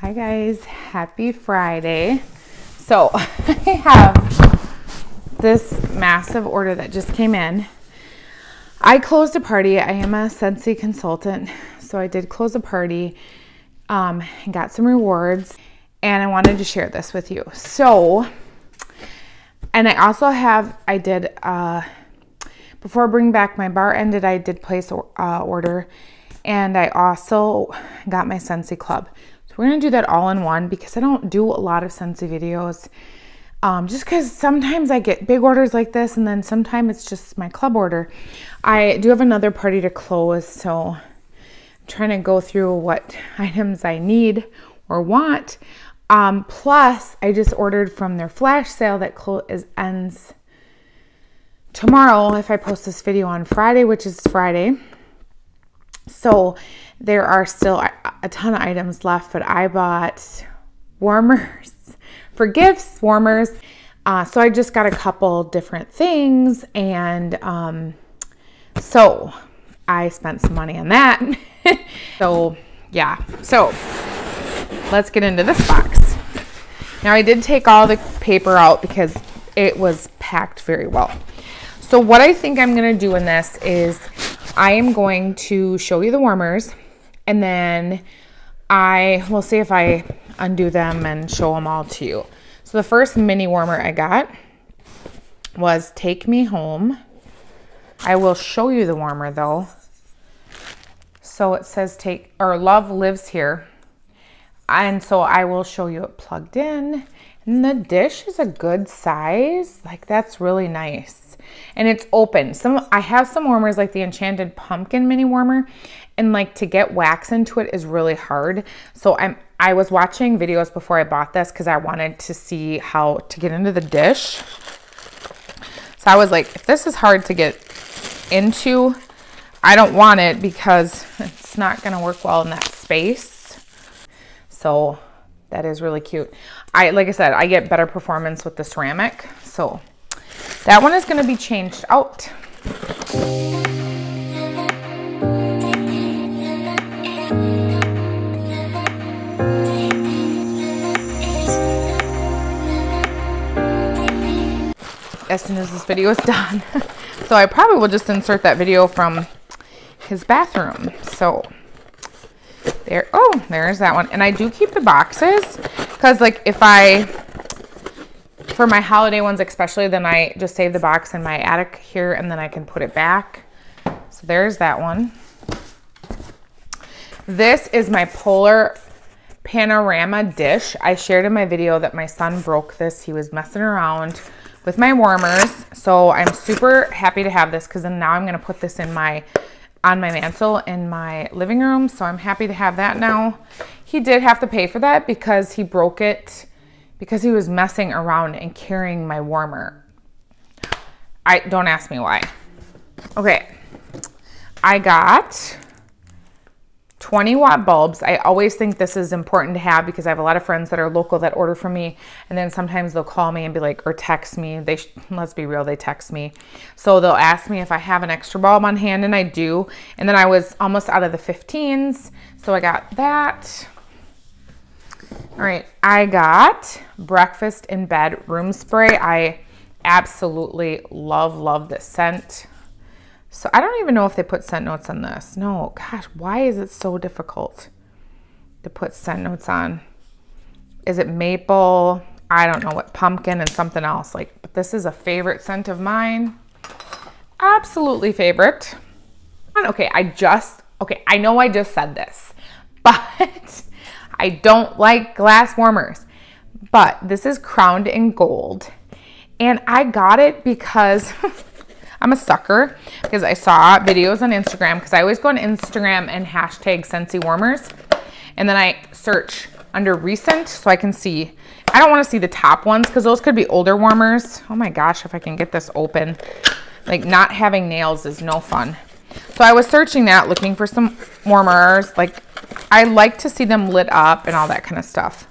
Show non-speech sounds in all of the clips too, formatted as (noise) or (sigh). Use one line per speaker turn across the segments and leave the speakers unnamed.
Hi guys, happy Friday. So (laughs) I have this massive order that just came in. I closed a party. I am a Scentsy consultant, so I did close a party um, and got some rewards, and I wanted to share this with you. So, and I also have, I did, uh, before Bring Back My Bar ended, I did place uh, order, and I also got my Scentsy Club. So we're gonna do that all in one because I don't do a lot of Scentsy videos. Um, just because sometimes I get big orders like this and then sometimes it's just my club order. I do have another party to close, so I'm trying to go through what (laughs) items I need or want. Um, plus, I just ordered from their flash sale that is, ends tomorrow if I post this video on Friday, which is Friday. So there are still a ton of items left, but I bought warmers (laughs) for gifts, warmers. Uh, so I just got a couple different things and um, so I spent some money on that. (laughs) so yeah, so let's get into this box. Now I did take all the paper out because it was packed very well. So what I think I'm gonna do in this is I am going to show you the warmers and then I will see if I undo them and show them all to you. So the first mini warmer I got was Take Me Home. I will show you the warmer though. So it says take, or love lives here. And so I will show you it plugged in. And the dish is a good size. Like that's really nice. And it's open. Some I have some warmers like the Enchanted Pumpkin mini warmer and like to get wax into it is really hard. So I'm I was watching videos before I bought this because I wanted to see how to get into the dish. So I was like, if this is hard to get into, I don't want it because (laughs) it's not gonna work well in that space. So that is really cute. I Like I said, I get better performance with the ceramic. So that one is gonna be changed out. as soon as this video is (laughs) done. so I probably will just insert that video from his bathroom. So there, oh, there's that one. And I do keep the boxes because like if I, for my holiday ones especially, then I just save the box in my attic here and then I can put it back. So there's that one. This is my Polar Panorama dish. I shared in my video that my son broke this. He was messing around with my warmers. So I'm super happy to have this because then now I'm going to put this in my on my mantle in my living room. So I'm happy to have that now. He did have to pay for that because he broke it because he was messing around and carrying my warmer. I don't ask me why. Okay. I got 20 watt bulbs. I always think this is important to have because I have a lot of friends that are local that order from me and then sometimes they'll call me and be like, or text me. They, let's be real, they text me. So they'll ask me if I have an extra bulb on hand and I do. And then I was almost out of the 15s. So I got that. All right, I got breakfast in bed room spray. I absolutely love, love this scent. So I don't even know if they put scent notes on this. No, gosh, why is it so difficult to put scent notes on? Is it maple? I don't know what pumpkin and something else. Like, but this is a favorite scent of mine. Absolutely favorite. Okay, I just, okay, I know I just said this, (laughs) but I don't like glass warmers. But this is crowned in gold. And I got it because (laughs) I'm a sucker because I saw videos on Instagram because I always go on Instagram and hashtag Scentsy Warmers. And then I search under recent so I can see. I don't want to see the top ones because those could be older warmers. Oh my gosh, if I can get this open. Like not having nails is no fun. So I was searching that, looking for some warmers. Like I like to see them lit up and all that kind of stuff.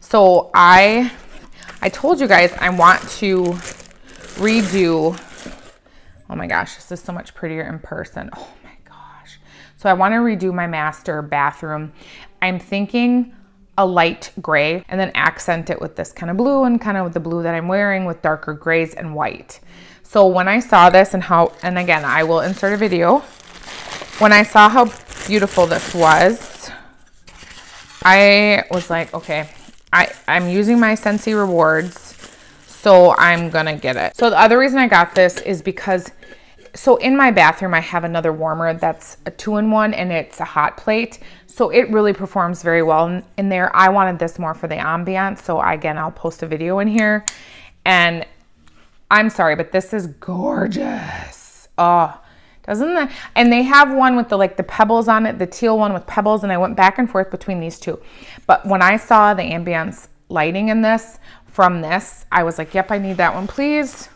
So I, I told you guys I want to redo Oh my gosh, this is so much prettier in person. Oh my gosh. So I want to redo my master bathroom. I'm thinking a light gray and then accent it with this kind of blue and kind of with the blue that I'm wearing with darker grays and white. So when I saw this and how, and again, I will insert a video. When I saw how beautiful this was, I was like, okay, I, I'm using my Scentsy rewards, so I'm gonna get it. So the other reason I got this is because so in my bathroom, I have another warmer that's a two-in-one and it's a hot plate. So it really performs very well in, there. I wanted this more for the ambiance. So again, I'll post a video in here. And I'm sorry, but this is gorgeous. Oh, doesn't that? And they have one with the like the pebbles on it, the teal one with pebbles. And I went back and forth between these two. But when I saw the ambiance lighting in this from this, I was like, yep, I need that one, please.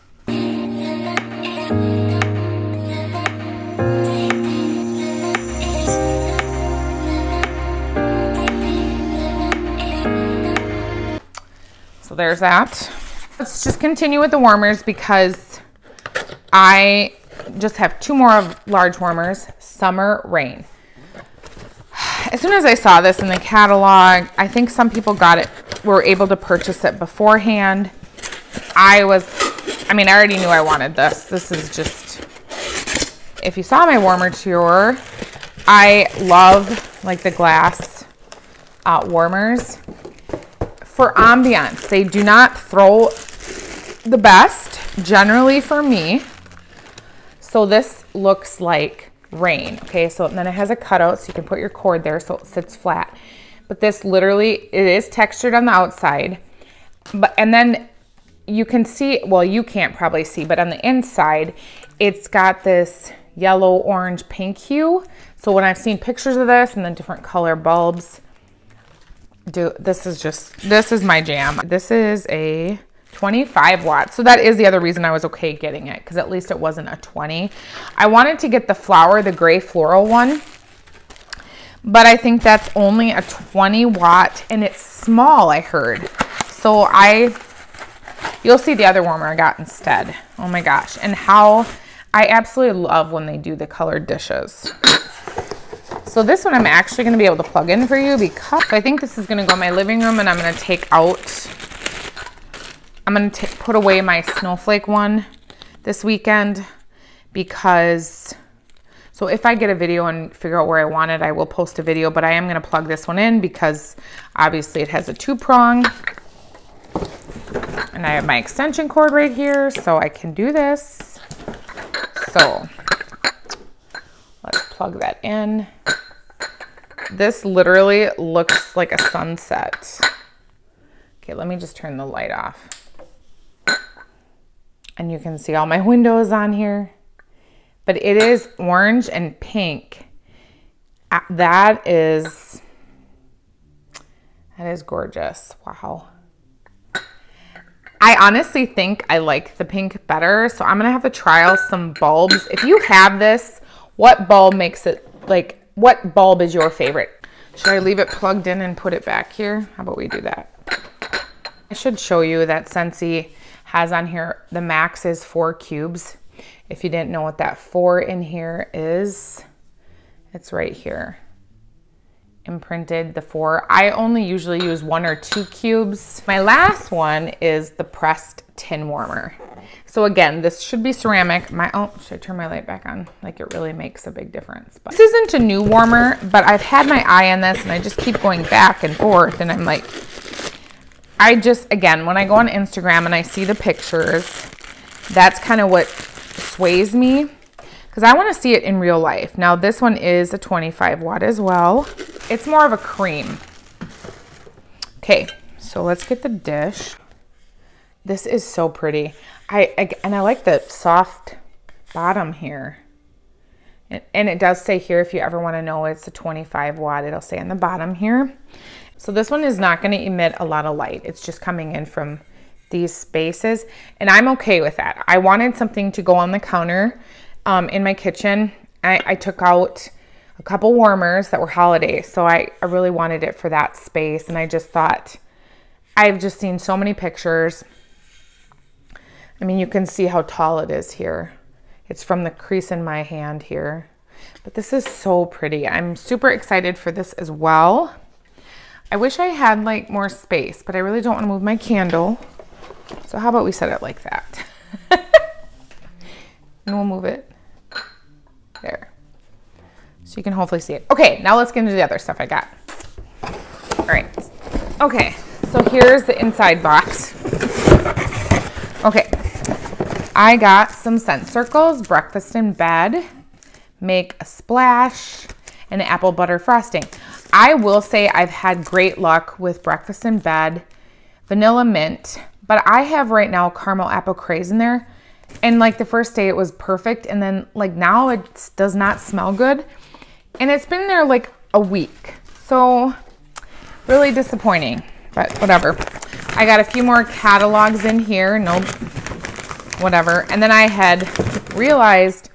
So there's that. Let's just continue with the warmers because I just have two more of large warmers, Summer Rain. (sighs) As soon as I saw this in the catalog, I think some people got it, were able to purchase it beforehand. I was, I mean, I already knew I wanted this. This is just, if you saw my warmer tour, I love like the glass uh, warmers for ambiance. They do not throw the best, generally for me. So this looks like rain. Okay, so then it has a cutout so you can put your cord there so it sits flat. But this literally, it is textured on the outside. But And then you can see, well, you can't probably see, but on the inside, it's got this yellow, orange, pink hue. So when I've seen pictures of this and then different color bulbs, do this is just this is my jam this is a 25 watts. So that is the other reason i was okay getting it because at least it wasn't a 20 i wanted to get the flower the gray floral one but i think that's only a 20 watt and it's small i heard. So i you'll see the other warmer i got instead. Oh my gosh. And how i absolutely love when they do the colored dishes. So this one I'm actually going to be able to plug in for you because I think this is going to go in my living room and I'm going to take out, I'm going to put away my snowflake one this weekend because, so if I get a video and figure out where I want it, I will post a video, but I am going to plug this one in because obviously it has a two prong and I have my extension cord right here so I can do this. So let's plug that in. This literally looks like a sunset. Okay, let me just turn the light off. And you can see all my (laughs) windows on here. But it is orange and pink. That is, that is gorgeous. Wow. I honestly think I like the pink better. So I'm going to have to trial some bulbs. If you have this, what bulb makes it like what bulb is your favorite? Should I leave it plugged in and put it back here? How about we do that? I should show you that Scentsy has on here, the max is four cubes. If you didn't know what that four in here is, it's right here. Imprinted the four. I only usually use one or two cubes. My last one is the pressed tin warmer. So again, this should be ceramic. My Oh, should I turn my light back on? Like it really makes a big difference. But this isn't a new warmer, but I've had my eye on this and I just keep going back and forth and I'm like, I just, again, when I go on Instagram and I see the pictures, that's kind of what sways me because I want to see it in real life. Now this one is a 25 watt as well. It's more of a cream. Okay, so let's get the dish. This is so pretty. I, I and I like the soft bottom here. And, and it does say here, if you ever want to know, it's a 25 watt. It'll say on the bottom here. So this one is not going to emit a lot of light. It's just coming in from these spaces. And I'm okay with that. I wanted something to go on the counter um, in my kitchen. I, I took out a couple warmers that were holiday. So I, I really wanted it for that space. And I just thought, I've just seen so many pictures I mean, you can see how tall it is here. It's from the crease in my hand here. But this is so pretty. I'm super excited for this as well. I wish I had like more space, but I really don't want to move my candle. So how about we set it like that? (laughs) and we'll move it there. So you can hopefully see it. Okay, now let's get into the other stuff I got. All right. Okay, so here's the inside box. Okay, I got some scent circles, breakfast in bed, make a splash, and apple butter frosting. I will say I've had great luck with breakfast in bed, vanilla mint, but I have right now caramel apple craze in there. And like the first day it was perfect. And then like now it does not smell good. And it's been there like a week. So really disappointing, but whatever. I got a few more catalogs in here. No, whatever. And then I had realized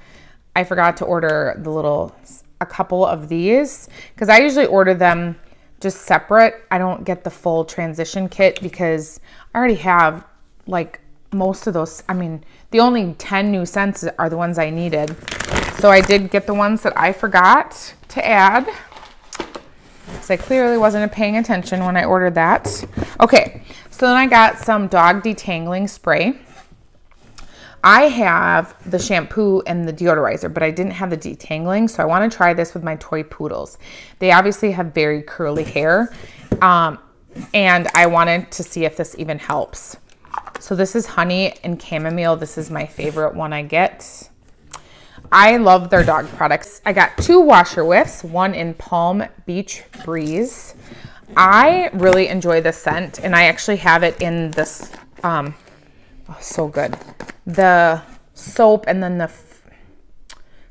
I forgot to order the little, a couple of these because I usually order them just separate. I don't get the full transition kit because I already have like most of those. I mean, the only 10 new scents are the ones I needed. So I did get the ones that I forgot to add. Because I clearly wasn't paying attention when I ordered that. Okay, so then I got some dog detangling spray. I have the shampoo and the deodorizer, but I didn't have the detangling. So I want to try this with my toy poodles. They obviously have very curly hair. Um, and I wanted to see if this even helps. So this is honey and chamomile. This is my favorite one I get. I love their dog products. I got two washer whiffs, one in Palm Beach Breeze. I really enjoy the scent and I actually have it in this, um, oh, so good. The soap and then the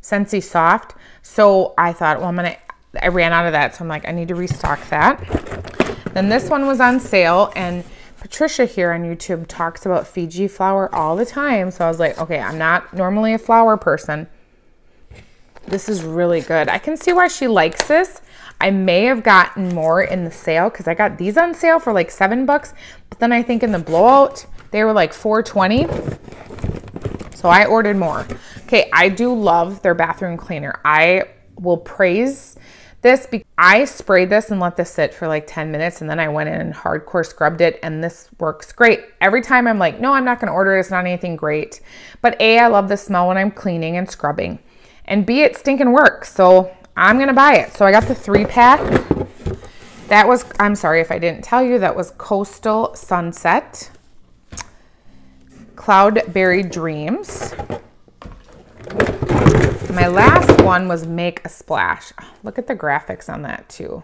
Scentsy Soft. So I thought, well, I'm going to, I ran out of that. So I'm like, I need to restock that. Then this one was on sale and Patricia here on YouTube talks about Fiji flower all the time. So I was like, okay, I'm not normally a flower person. This is really good. I can see why she likes this. I may have gotten more in the sale because I got these on sale for like seven bucks. But then I think in the blowout, they were like 420. So I ordered more. Okay, I do love their bathroom cleaner. I will praise this, because I sprayed this and let this sit for like 10 minutes and then I went in and hardcore scrubbed it and this works great. Every time I'm like, no, I'm not gonna order it, it's not anything great. But A, I love the smell when I'm cleaning and scrubbing. And B, it stinking works. So I'm gonna buy it. So I got the three pack. That was, I'm sorry if I didn't tell you, that was Coastal Sunset. Cloudberry Dreams. My last one was Make a Splash. Oh, look at the graphics on that too.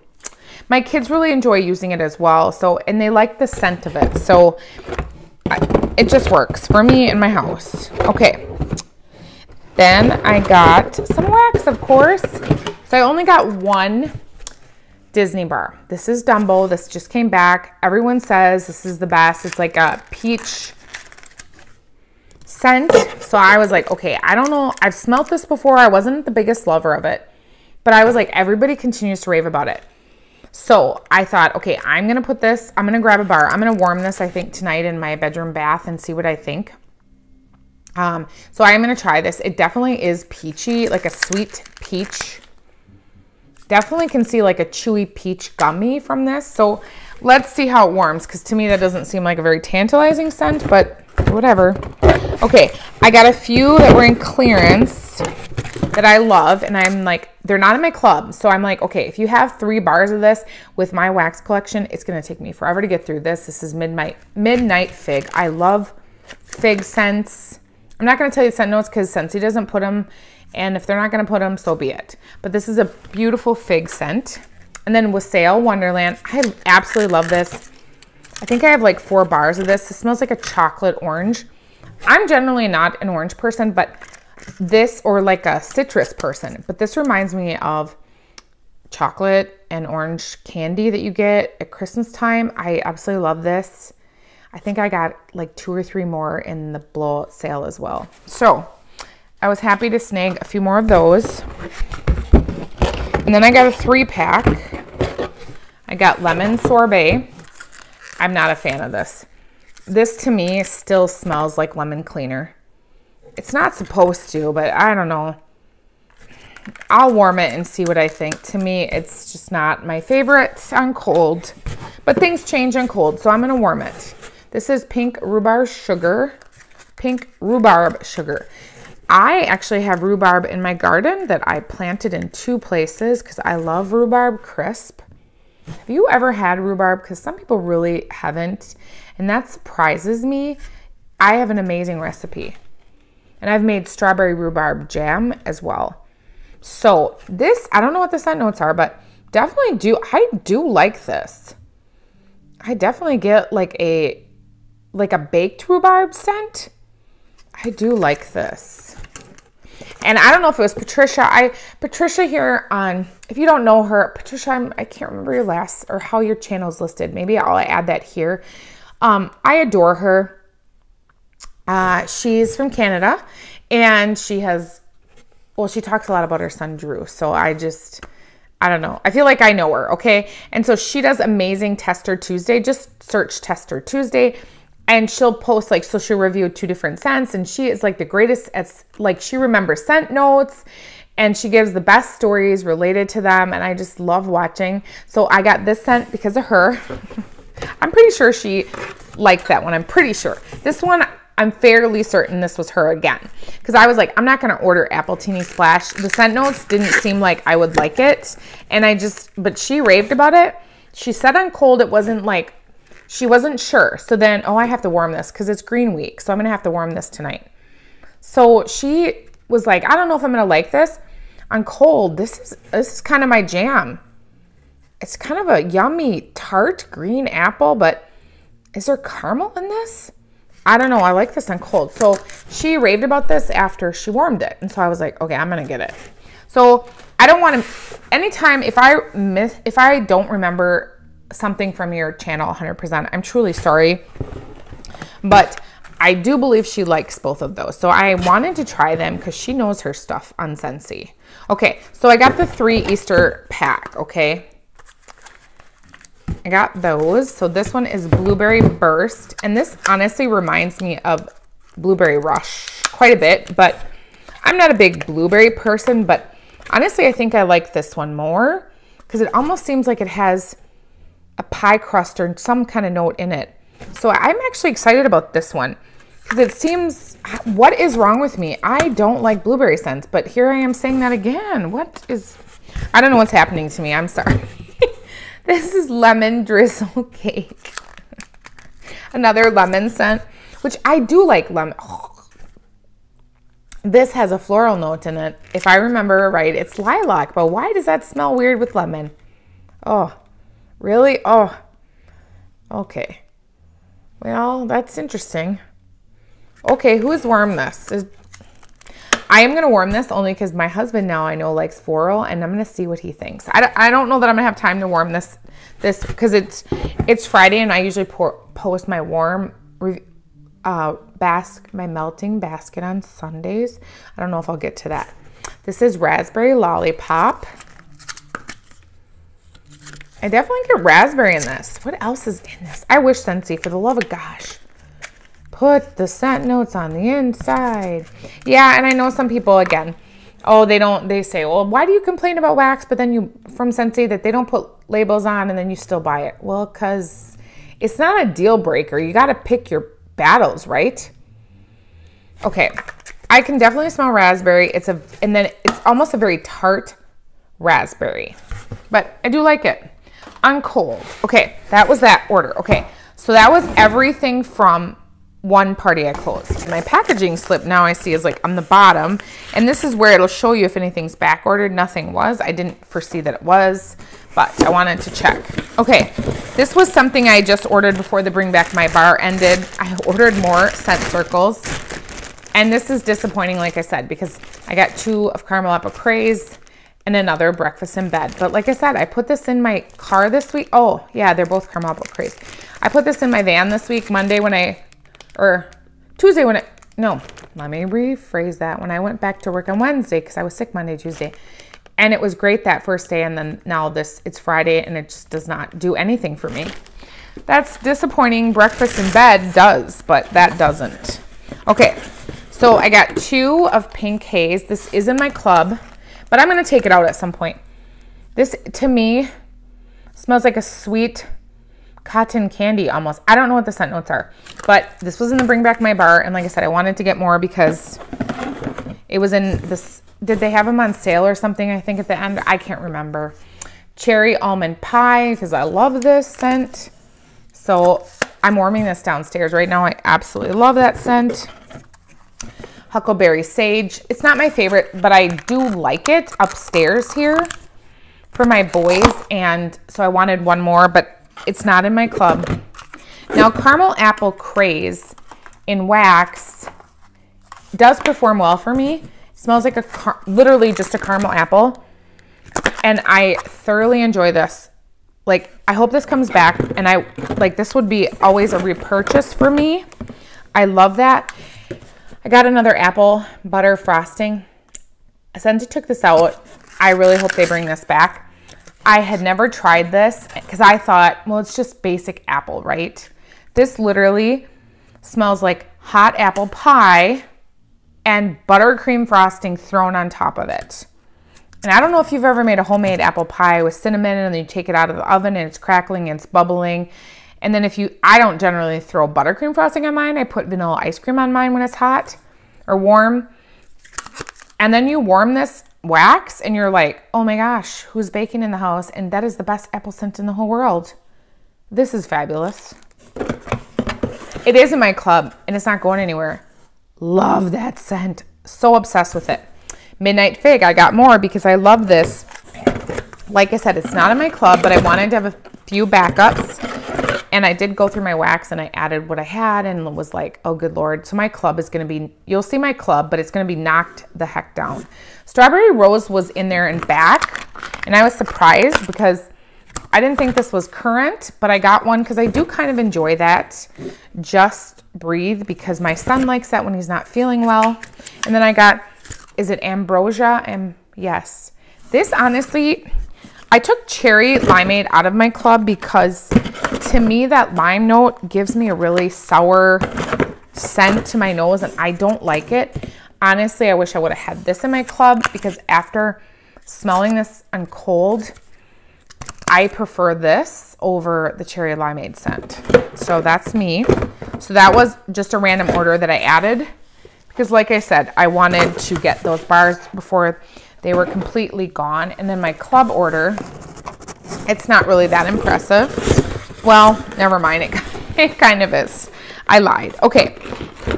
My kids really enjoy using it as well. So, and they like the scent of it. So I, it just works for me in my house. Okay. Then I got some wax, of course. So I only got one Disney bar. This is Dumbo. This just came back. Everyone says this is the best. It's like a peach scent. So I was like, okay, I don't know. I've smelt this before. I wasn't the biggest lover of it, but I was like, everybody continues to rave about it. So I thought, okay, I'm going to put this, I'm going to grab a bar. I'm going to warm this, I think, tonight in my bedroom bath and see what I think. Um, so I am going to try this. It definitely is peachy, like a sweet peach. Definitely can see like a chewy peach gummy from this. So let's see how it warms because to me that doesn't seem like a very tantalizing scent, but whatever. Okay, I got a few that were in clearance that I love, and I'm like, they're not in my club. So I'm like, okay, if you have three bars of this with my wax collection, it's gonna take me forever to get through this. This is Midnight Midnight Fig. I love fig scents. I'm not gonna tell you scent notes because Scentsy doesn't put them, and if they're not gonna put them, so be it. But this is a beautiful fig scent. And then Wassail Wonderland. I absolutely love this. I think I have like four bars of this. It smells like a chocolate orange. I'm generally not an orange person, but this or like a citrus person. But this reminds me of chocolate and orange candy that you get at Christmas time. I absolutely love this. I think I got like two or three more in the blowout sale as well. So I was happy to snag a few more of those. And then I got a three pack. I got lemon sorbet. I'm not a fan of this. This to me still smells like lemon cleaner. It's not supposed to, but I don't know. I'll warm it and see what I think. To me, it's just not my favorite on cold, but things change on cold, so I'm gonna warm it. This is pink rhubarb sugar, pink rhubarb sugar. I actually have rhubarb in my garden that I planted in two places because I love rhubarb crisp. Have you ever had rhubarb? Because some people really haven't, and that surprises me. I have an amazing recipe, and I've made strawberry rhubarb jam as well. So this, I don't know what the scent notes are, but definitely do, I do like this. I definitely get like a, like a baked rhubarb scent. I do like this. And I don't know if it was Patricia. I Patricia here on if you don't know her, Patricia, I'm, I can not remember your last or how your channel is listed. Maybe I'll add that here. Um, I adore her. Uh, she's from Canada and she has well, she talks a lot about her son Drew. So I just I don't know. I feel like I know her, okay? And so she does amazing Tester Tuesday. Just search Tester Tuesday and she'll post like so she'll review two different scents and she is like the greatest at like she remembers scent notes and she gives the best stories related to them and I just love watching. So I got this scent because of her. (laughs) I'm pretty sure she liked that one. I'm pretty sure. This one I'm fairly certain this was her again because I was like, I'm not going to order Appletini Splash. The scent notes didn't seem like I would like it. And I just, but she raved about it. She said on cold it wasn't like she wasn't sure. So then, oh, I have to warm this because it's green week. So I'm going to have to warm this tonight. So she was like, I don't know if I'm going to like this. On cold, this is this is kind of my jam. It's kind of a yummy tart green apple, but is there caramel in this? I don't know. I like this on cold. So she raved about this after she warmed it. And so I was like, okay, I'm going to get it. So I don't want to, anytime if I miss, if I don't remember something from your channel 100%. I'm truly sorry. But I do believe she likes both of those. So I wanted to try them because she knows her stuff on Scentsy. Okay, so I got the three Easter pack, okay? I got those. So this one is Blueberry Burst. And this honestly reminds me of Blueberry Rush quite a bit. But I'm not a big blueberry person. But honestly, I think I like this one more because it almost seems like it has a pie crust or some kind of note in it. So I'm actually excited about this one because it seems, what is wrong with me? I don't like blueberry scents, but here I am saying that again. What is, I don't know what's happening to me. I'm sorry. (laughs) this is lemon drizzle (laughs) cake. Another lemon scent, which I do like lemon. (sighs) This has a floral note in it. If I remember right, it's lilac, but why does that smell weird with lemon? Oh, Really? Oh, okay. Well, that's interesting. Okay, who's warm this? Is, I am going to warm this only because my husband now I know likes floral and I'm going to see what he thinks. I, I don't know that I'm going to have time to warm this this because it's it's Friday and I usually pour, post my warm uh, basket, my melting basket on Sundays. I don't know if I'll get to that. This is raspberry lollipop. I definitely get raspberry in this. What else is in this? I wish Scentsy, for the love of gosh, put the scent notes on the inside. Yeah, and I know some people, again, oh, they don't, they say, well, why do you complain about wax, but then you, from Scentsy, that they don't put labels on and then you still buy it? Well, because it's not a deal breaker. You got to pick your battles, right? Okay, I can definitely smell raspberry. It's a, and then it's almost a very tart raspberry, but I do like it on cold. Okay, that was that order. Okay, so that was everything from one party I closed. My packaging slip now I see is like on the bottom. And this is where it'll show you if anything's back ordered. Nothing was. I didn't foresee that it was, but I wanted to check. Okay, this was something I just ordered before the Bring Back My Bar ended. I ordered more scent circles. And this is disappointing, like I said, because I got two of Caramel Apple Craze and another breakfast in bed. But like I said, I put this in my car this week. Oh, yeah, they're both caramel craze. I put this in my van this week, Monday when I, or Tuesday when I, no, let me rephrase that. When I went back to work on Wednesday, because I was sick Monday, Tuesday. And it was great that first day. And then now this, it's Friday and it just does not do anything for me. That's disappointing. Breakfast in bed does, but that doesn't. Okay, so I got two of Pink Haze. This is in my club but I'm gonna take it out at some point. This, to me, smells like a sweet cotton candy almost. I don't know what the scent notes are, but this was in the Bring Back My Bar. And like I said, I wanted to get more because it was in this, did they have them on sale or something? I think at the end, I can't remember. Cherry almond pie, because I love this scent. So I'm warming this downstairs right now. I absolutely love that scent. Huckleberry sage. It's not my favorite, but I do like it upstairs here for my boys. And so I wanted one more, but it's not in my club. Now, caramel apple craze in wax does perform well for me. It smells like a literally just a caramel apple. And I thoroughly enjoy this. Like, I hope this comes back. And I like this would be always a repurchase for me. I love that. I got another apple butter frosting. Since I took this out, I really hope they bring this back. I had never tried this because I thought, well, it's just basic apple, right? This literally smells like hot apple pie and buttercream frosting thrown on top of it. And I don't know if you've ever made a homemade apple pie with cinnamon and then you take it out of the oven and it's crackling and it's bubbling. And then if you, I don't generally throw buttercream frosting on mine. I put vanilla ice cream on mine when it's hot or warm. And then you warm this wax and you're like, oh my gosh, who's baking in the house? And that is the best apple scent in the whole world. This is fabulous. It is in my club and it's not going anywhere. Love that scent. So obsessed with it. Midnight Fig, I got more because I love this. Like I said, it's not in my club, but I wanted to have a few backups. And I did go through my wax and I added what I had and was like, oh, good Lord. So my club is going to be, you'll see my club, but it's going to be knocked the heck down. Strawberry Rose was in there and back. And I was surprised because I didn't think this was current, but I got one because I do kind of enjoy that. Just Breathe because my son likes that when he's not feeling well. And then I got, is it Ambrosia? And yes. This honestly, I took cherry limeade out of my club because to me that lime note gives me a really sour scent to my nose and I don't like it. Honestly, I wish I would have had this in my club because after smelling this on cold, I prefer this over the cherry limeade scent. So that's me. So that was just a random order that I added because like I said, I wanted to get those bars before they were completely gone. And then my club order, it's not really that impressive. Well, never mind. It, (laughs) it kind of is. I lied. Okay.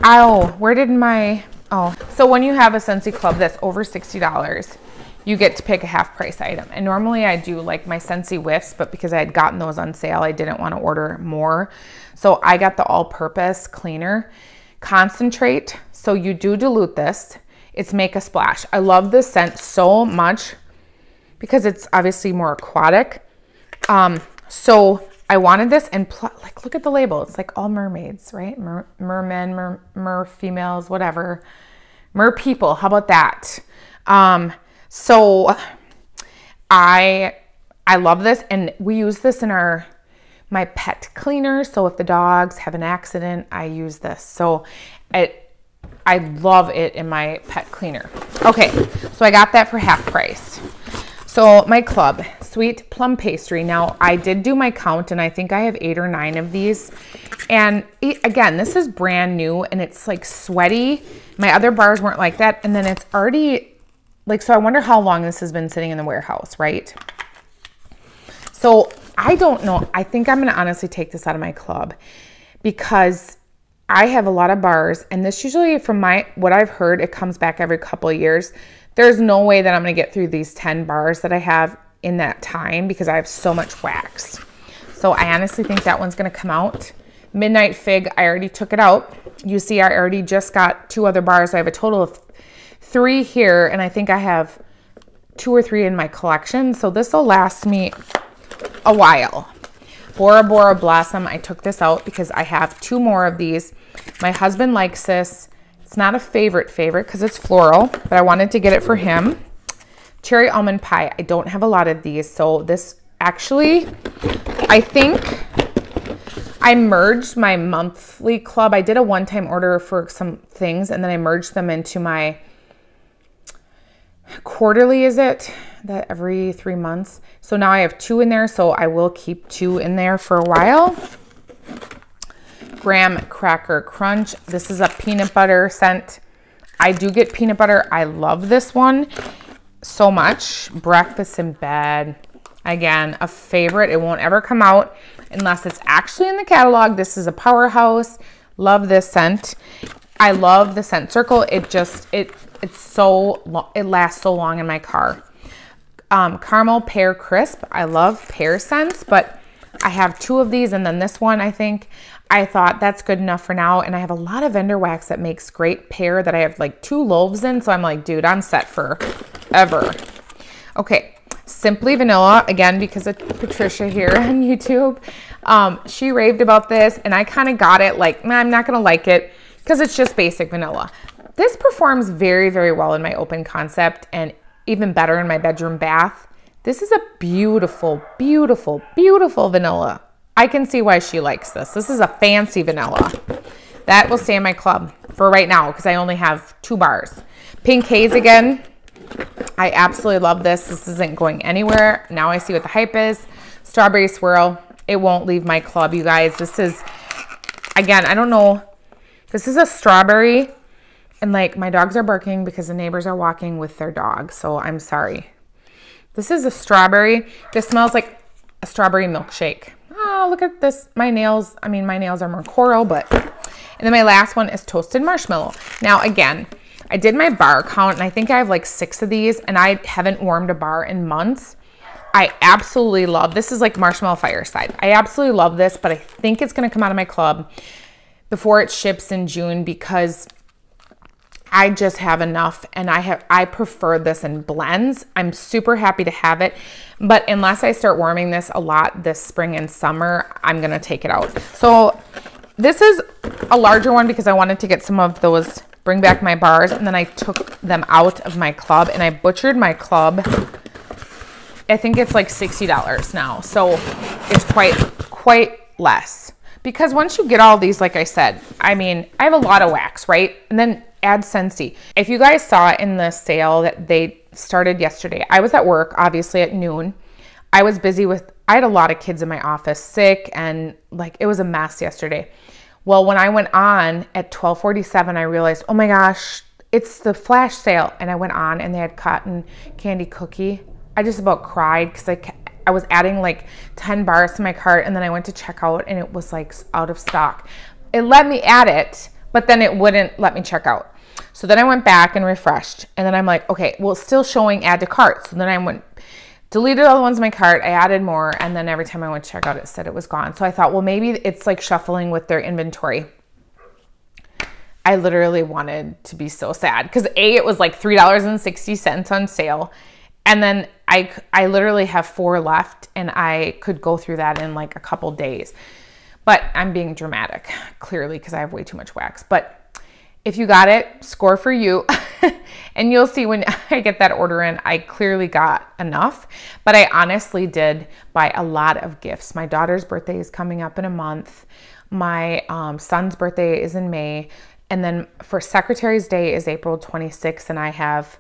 Oh, where did my, oh. So when you have a Scentsy Club that's over $60, you get to pick a half price item. And normally I do like my Scentsy whiffs, but because I had gotten those on sale, I didn't want to order more. So I got the all purpose cleaner concentrate. So you do dilute this. It's Make a Splash. I love this scent so much because it's obviously more aquatic. Um, so I wanted this and like, look at the label. It's like all mermaids, right? Mer mermen, mer, mer females, whatever. Mer people. How about that? Um, so I, I love this. And we use this in our, my pet cleaner. So if the dogs have an accident, I use this. So it, I love it in my pet cleaner. Okay, so I got that for half price. So my club, sweet plum pastry. Now I did do my count and I think I have eight or nine of these. And again, this is brand new and it's like sweaty. My other bars weren't like that. And then it's already like, so I wonder how long this has been sitting in the warehouse, right? So I don't know. I think I'm going to honestly take this out of my club because I have a lot of bars and this usually from my what I've heard it comes back every couple of years. There's no way that I'm going to get through these 10 bars that I have in that time because I have so much wax. So I honestly think that one's going to come out. Midnight Fig, I already took it out. You see I already just got two other bars. I have a total of three here and I think I have two or three in my collection. So this will last me a while. Bora Bora Blossom, I took this out because I have two more of these. My husband likes this. It's not a favorite favorite because it's floral, but I wanted to get it for him. Cherry almond pie. I don't have a lot of these, so this actually, I think I merged my monthly club. I did a one-time order for some things, and then I merged them into my quarterly, is it? That every three months. So now I have two in there, so I will keep two in there for a while. Graham Cracker Crunch. This is a peanut butter scent. I do get peanut butter. I love this one so much. Breakfast in bed. Again, a favorite. It won't ever come out unless it's actually in the catalog. This is a powerhouse. Love this scent. I love the scent circle. It just, it it's so, it lasts so long in my car. Um, caramel pear crisp. I love pear scents, but I have two of these and then this one, I think. I thought that's good enough for now. And I have a lot of vendor wax that makes great pear that I have like two loaves in. So I'm like, dude, I'm set for ever. Okay, Simply Vanilla, again, because of Patricia here (laughs) on YouTube. Um, she raved about this and I kind of got it like, nah, I'm not going to like it because it's just basic vanilla. This performs very, very well in my open concept and even better in my bedroom bath. This is a beautiful, beautiful, beautiful vanilla. I can see why she likes this. This is a fancy vanilla. That will stay in my club for right now because I only have two bars. Pink Haze again, I absolutely love this. This isn't going anywhere. Now I see what the hype is. Strawberry Swirl. It won't leave my club, you guys. This is, again, I don't know. This is a strawberry. And like my dogs are barking because the neighbors are walking with their dog. So I'm sorry. This is a strawberry. This smells like a strawberry milkshake. Oh, look at this. My nails, I mean, my nails are more coral, but, and then my last one is toasted marshmallow. Now, again, I did my bar count and I think I have like six of these and I haven't warmed a bar in months. I absolutely love, this is like Marshmallow Fireside. I absolutely love this, but I think it's gonna come out of my club before it ships in June because I just have enough and I have I prefer this in blends. I'm super happy to have it, but unless I start warming this a lot this spring and summer, I'm going to take it out. So this is a larger one because I wanted to get some of those bring back my bars, and then I took them out of my club and I butchered my club. I think it's like $60 now. So it's quite, quite less. Because once you get all these, like I said, I mean, I have a lot of wax, right? And then add Scentsy. If you guys saw in the sale that they started yesterday, I was at work, obviously at noon. I was busy with, I had a lot of kids in my office sick and like it was a mess yesterday. Well, when I went on at 1247, I realized, oh my gosh, it's the flash sale. And I went on and they had cotton candy cookie. I just about cried because I, I was adding like 10 bars to my cart and then I went to check out and it was like out of stock. It let me add it, but then it wouldn't let me check out. So then I went back and refreshed. And then I'm like, okay, well, it's still showing add to cart. So then I went deleted all the ones in my cart. I added more. And then every time I went to check out, it said it was gone. So I thought, well, maybe it's like shuffling with their inventory. I literally wanted to be so sad because A, it was like $3.60 on sale. And then I, I literally have four left and I could go through that in like a couple days. But I'm being dramatic, clearly, because I have way too much wax. But if you got it, score for you. (laughs) and you'll see when (laughs) I get that order in, I clearly got enough. But I honestly did buy a lot of gifts. My daughter's birthday is coming up in a month. My um, son's birthday is in May. And then for Secretary's Day is April 26th. And I have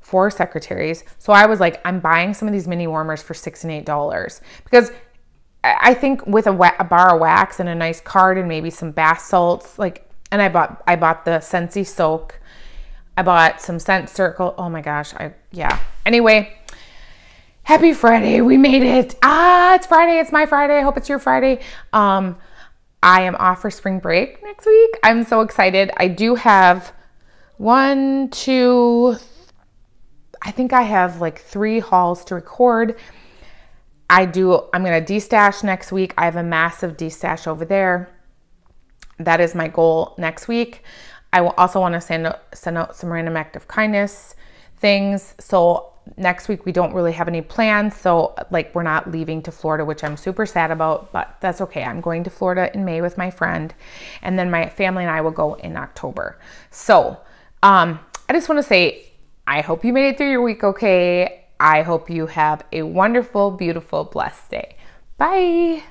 four secretaries. So I was like, I'm buying some of these mini warmers for six and eight dollars because I think with a, a bar of wax and a nice card and maybe some bath salts, like and I bought I bought the Scentsy Soak. I bought some Scent Circle. Oh my gosh, I yeah. Anyway, happy Friday. We made it. Ah, it's Friday. It's my Friday. I hope it's your Friday. Um I am off for spring break next week. I'm so excited. I do have one, two, I think I have like three hauls to record. I do, I'm going to destash next week. I have a massive destash over there that is my goal next week. I will also want to send out, send out some random act of kindness things. So next week we don't really have any plans. So like we're not leaving to Florida, which I'm super sad about, but that's okay. I'm going to Florida in May with my friend, and then my family and I will go in October. So um, I just want to say, I hope you made it through your week okay. I hope you have a wonderful, beautiful, blessed day. Bye.